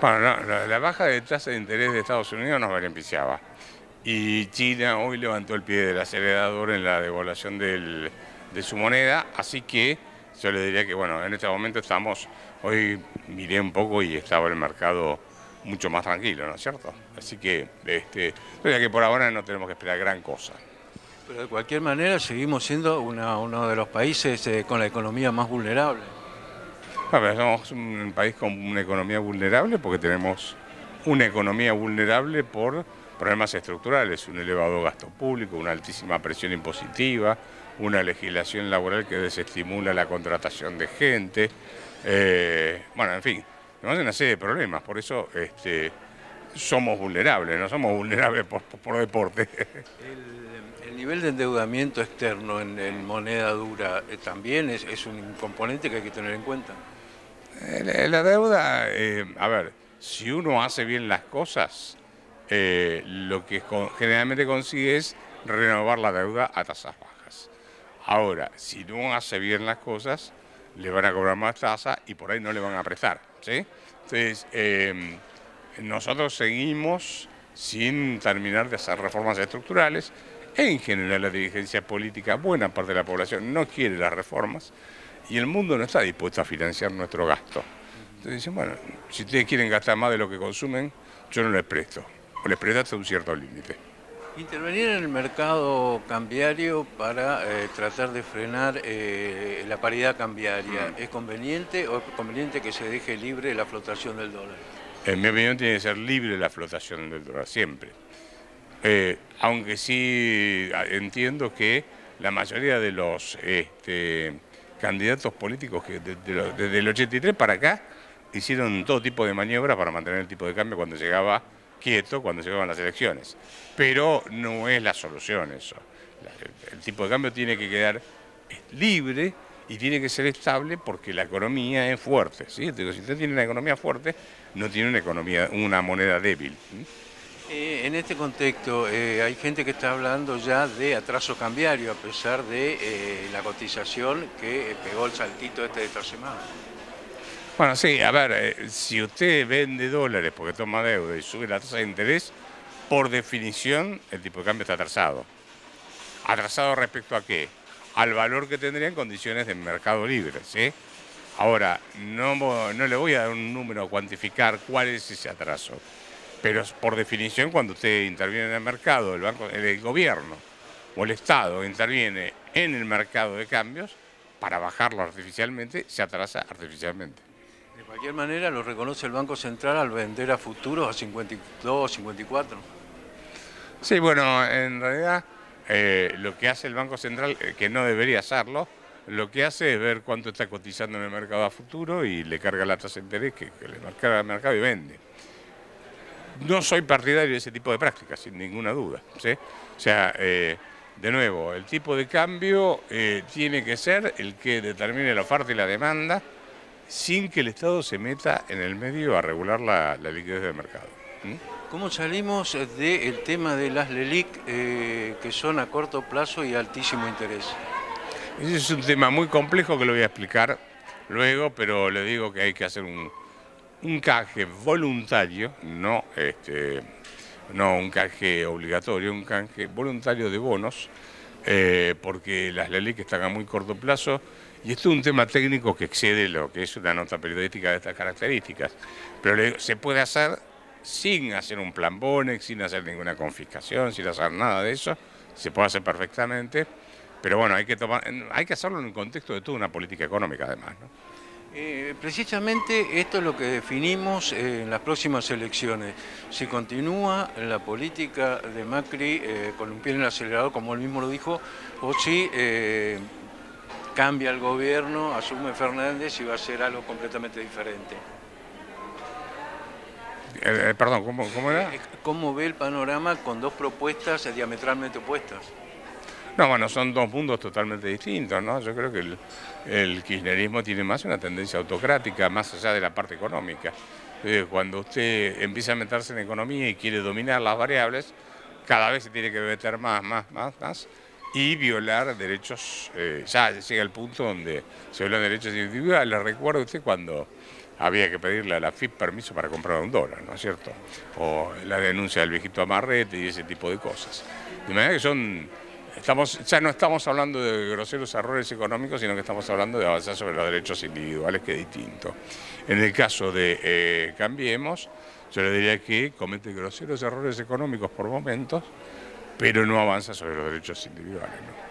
Bueno, la, baja de tasa de interés de Estados Unidos nos beneficiaba. Y China hoy levantó el pie del acelerador en la devaluación de su moneda, así que yo le diría que, bueno, en este momento estamos, hoy miré un poco y estaba el mercado mucho más tranquilo, ¿no es cierto? Así que, este, que por ahora no tenemos que esperar gran cosa. Pero de cualquier manera seguimos siendo uno de los países eh, con la economía más vulnerable. Bueno, somos un país con una economía vulnerable porque tenemos una economía vulnerable por problemas estructurales, un elevado gasto público, una altísima presión impositiva, una legislación laboral que desestimula la contratación de gente, eh, bueno, en fin, tenemos una serie de problemas, por eso este, somos vulnerables, no somos vulnerables por, deporte. El, nivel de endeudamiento externo en, moneda dura eh, también es, un componente que hay que tener en cuenta. Eh, la, deuda, a ver, si uno hace bien las cosas, lo que generalmente consigue es renovar la deuda a tasas bajas. Ahora, si no hace bien las cosas, le van a cobrar más tasa y por ahí no le van a prestar. ¿sí? Entonces, em, nosotros seguimos sin terminar de hacer reformas estructurales. En general, la dirigencia política, buena parte de la población no quiere las reformas y el mundo no está dispuesto a financiar nuestro gasto. Entonces dicen, bueno, si ustedes quieren gastar más de lo que consumen, yo no les presto, o les presto hasta un cierto límite. Intervenir en el mercado cambiario para eh, tratar de frenar eh, la paridad cambiaria, ¿es conveniente o es conveniente que se deje libre la flotación del dólar? En mi opinión tiene que ser libre la flotación del dólar, siempre. Eh, aunque sí ah, entiendo que la mayoría de los este, candidatos políticos que desde el 83 para acá hicieron todo tipo de maniobras para mantener el tipo de cambio cuando llegaba quieto cuando llegaban las elecciones. Pero no es la solución eso. El tipo de cambio tiene que quedar libre y tiene que ser estable porque la economía es fuerte. ¿sí? si usted tiene una economía fuerte, no tiene una, economía, una moneda débil. Eh, en este contexto, eh, hay gente que está hablando ya de atraso cambiario, a pesar de eh, la cotización que pegó el saltito este de esta semana. Bueno, sí, a ver, si usted vende dólares porque toma deuda y sube la tasa de interés, por definición el tipo de cambio está atrasado. ¿Atrasado respecto a qué? Al valor que tendría en condiciones de mercado libre, ¿sí? Ahora, no le voy a dar un número a cuantificar cuál es ese atraso, pero por definición cuando usted interviene en el mercado, el, banco, el gobierno o el Estado interviene en el mercado de cambios, para bajarlo artificialmente, se atrasa artificialmente. De cualquier manera lo reconoce el Banco Central al vender a futuros a 52, 54. Sí, bueno, en realidad eh, lo que hace el Banco Central, eh, que no debería hacerlo, lo que hace es ver cuánto está cotizando en el mercado a futuro y le carga la tasa de interés que, le marca al mercado y vende. No soy partidario de ese tipo de prácticas, sin ninguna duda. ¿sí? O sea, eh, de nuevo, el tipo de cambio tiene que ser el que determine la oferta y la demanda, sin que el Estado se meta en el medio a regular la, liquidez del mercado. ¿Cómo salimos del tema de las LELIC eh, que son a corto plazo y altísimo interés? Ese es un tema muy complejo que lo voy a explicar luego, pero le digo que hay que hacer un, un canje voluntario, no, este, no un canje obligatorio, un canje voluntario de bonos, eh, porque las LELIC están a muy corto plazo y esto es un tema técnico que excede lo que es una nota periodística de estas características. Pero se puede hacer sin hacer un plan Bonex, sin hacer ninguna confiscación, sin hacer nada de eso. Se puede hacer perfectamente. Pero bueno, hay que, tomar, hay que hacerlo en el contexto de toda una política económica además. Eh, precisamente esto es lo que definimos en las próximas elecciones. Si continúa la política de Macri eh, con un pie en el acelerador, como él mismo lo dijo, o si eh, cambia el gobierno, asume Fernández y va a ser algo completamente diferente. Perdón, ¿cómo, ¿cómo, era? ¿Cómo ve el panorama con dos propuestas diametralmente opuestas? No, bueno, son dos mundos totalmente distintos, ¿no? Yo creo que el, kirchnerismo tiene más una tendencia autocrática, más allá de la parte económica. cuando usted empieza a meterse en economía y quiere dominar las variables, cada vez se tiene que meter más, más, más, más y violar derechos, eh, ya llega el punto donde se violan derechos individuales. Recuerdo usted cuando había que pedirle a la FIP permiso para comprar un dólar, ¿no es cierto? O la denuncia del viejito amarrete y ese tipo de cosas. De manera que son, estamos, ya no estamos hablando de groseros errores económicos, sino que estamos hablando de avanzar sobre los derechos individuales, que es distinto. En el caso de eh, Cambiemos, yo le diría que comete groseros errores económicos por momentos, pero no avanza sobre los derechos individuales.